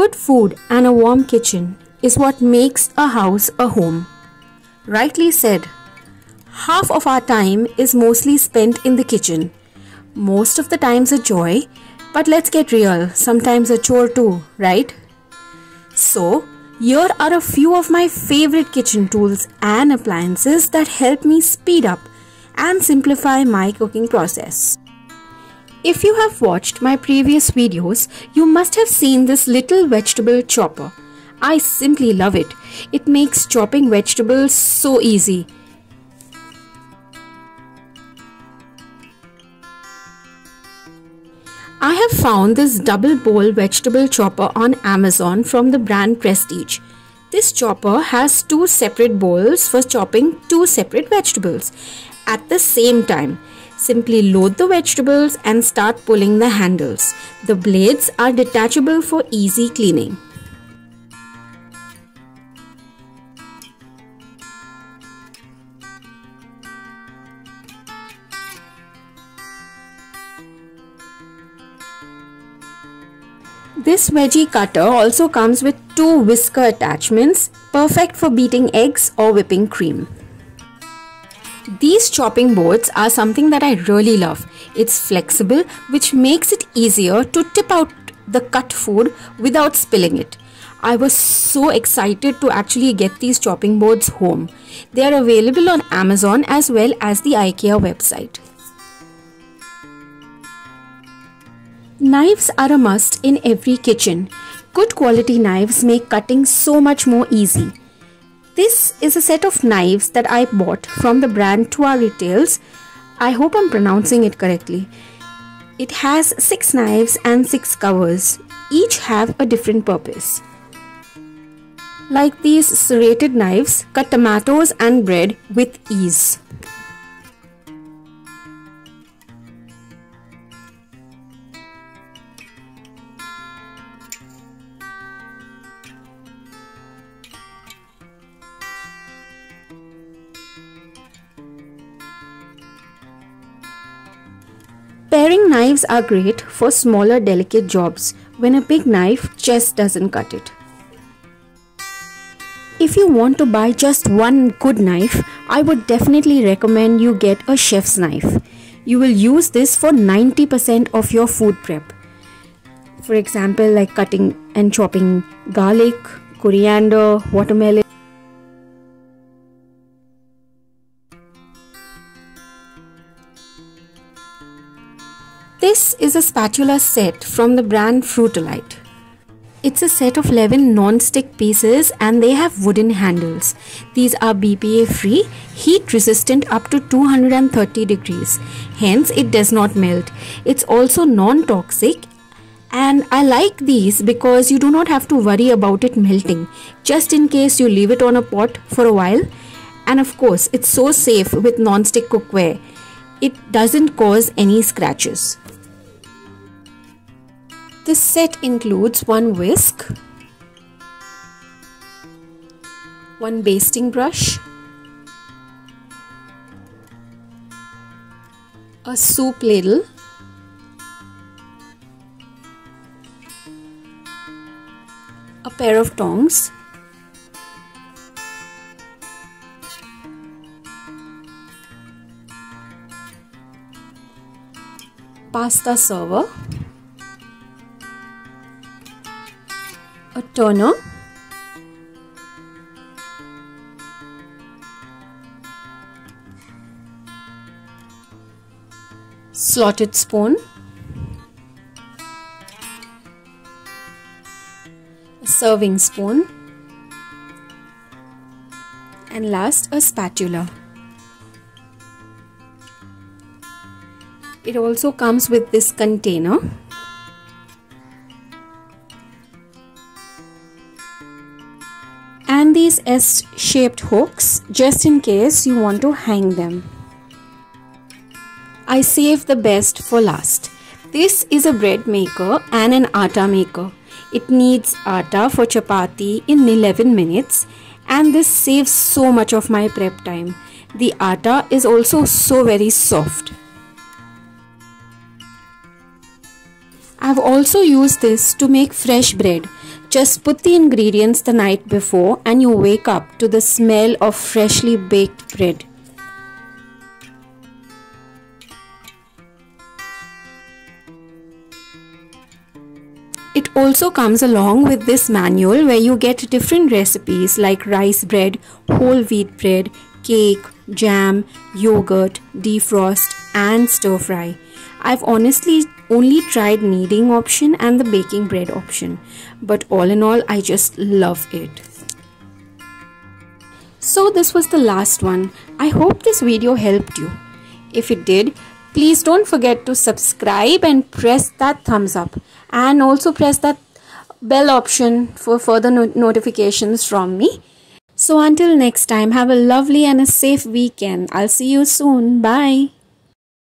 Good food and a warm kitchen is what makes a house a home. Rightly said, half of our time is mostly spent in the kitchen. Most of the time's a joy, but let's get real, sometimes a chore too, right? So, here are a few of my favorite kitchen tools and appliances that help me speed up and simplify my cooking process. If you have watched my previous videos, you must have seen this little vegetable chopper. I simply love it. It makes chopping vegetables so easy. I have found this double bowl vegetable chopper on Amazon from the brand Prestige. This chopper has two separate bowls for chopping two separate vegetables at the same time. Simply load the vegetables and start pulling the handles. The blades are detachable for easy cleaning. This veggie cutter also comes with two whisker attachments, perfect for beating eggs or whipping cream. These chopping boards are something that I really love. It's flexible, which makes it easier to tip out the cut food without spilling it. I was so excited to actually get these chopping boards home. They are available on Amazon as well as the IKEA website. Knives are a must in every kitchen. Good quality knives make cutting so much more easy. This is a set of knives that I bought from the brand Tua Retails. I hope I'm pronouncing it correctly. It has 6 knives and 6 covers. Each have a different purpose. Like these serrated knives, cut tomatoes and bread with ease. Paring knives are great for smaller delicate jobs when a big knife just doesn't cut it. If you want to buy just one good knife, I would definitely recommend you get a chef's knife. You will use this for 90% of your food prep. For example, like cutting and chopping garlic, coriander, watermelon. Is a spatula set from the brand Fruitalite. It's a set of 11 non-stick pieces and they have wooden handles. These are BPA free, heat resistant up to 230 degrees. Hence it does not melt. It's also non-toxic and I like these because you do not have to worry about it melting just in case you leave it on a pot for a while. And of course, it's so safe with non-stick cookware. It doesn't cause any scratches. This set includes one whisk, one basting brush, a soup ladle, a pair of tongs, pasta server, turner, slotted spoon, serving spoon, and last a spatula. It also comes with this container. These S-shaped hooks just in case you want to hang them. I save the best for last. This is a bread maker and an atta maker. It kneads atta for chapati in 11 minutes and this saves so much of my prep time. The atta is also so very soft. I've also used this to make fresh bread. Just put the ingredients the night before and you wake up to the smell of freshly baked bread. It also comes along with this manual where you get different recipes like rice bread, whole wheat bread, cake, jam, yogurt, defrost and stir fry. I've honestly only tried kneading option and the baking bread option but all in all I just love it. So this was the last one. I hope this video helped you. If it did, please don't forget to subscribe and press that thumbs up and also press that bell option for further no notifications from me. So until next time, have a lovely and a safe weekend. I'll see you soon. Bye.